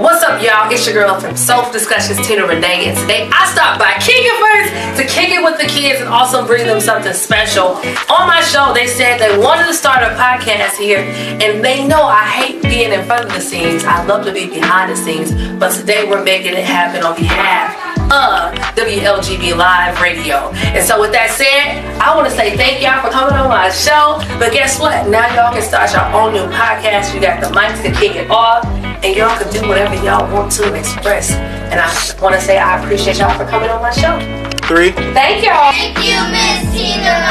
What's up, y'all? It's your girl from Self Discussions, Tina Renee, and today I stopped by Kikifer's to kick it with the kids and also bring them something special. On my show, they said they wanted to start a podcast here, and they know I hate being in front of the scenes. I love to be behind the scenes, but today we're making it happen on behalf of WLGB Live Radio. And so, with that said, I want to say thank y'all for coming on my show. But guess what? Now y'all can start your own new podcast. You got the mics to kick it off and y'all can do whatever y'all want to express. And I want to say I appreciate y'all for coming on my show. Three. Thank y'all. Thank you, Miss Tina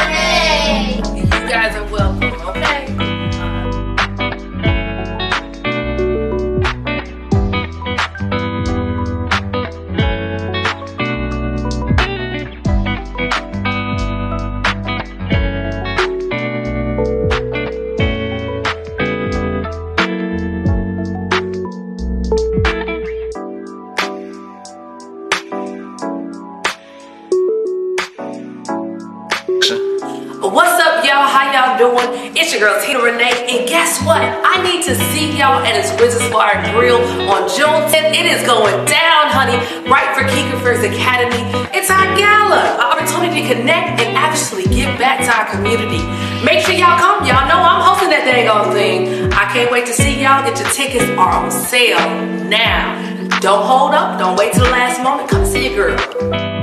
doing? It's your girl Tina Renee, and guess what? I need to see y'all at Wizards Bar Grill on June 10th. It is going down, honey, right for Kikifer's Academy. It's our gala, an opportunity to connect and actually give back to our community. Make sure y'all come. Y'all know I'm hosting that dang old thing. I can't wait to see y'all. Get your tickets are on sale now. Don't hold up. Don't wait till the last moment. Come see your girl.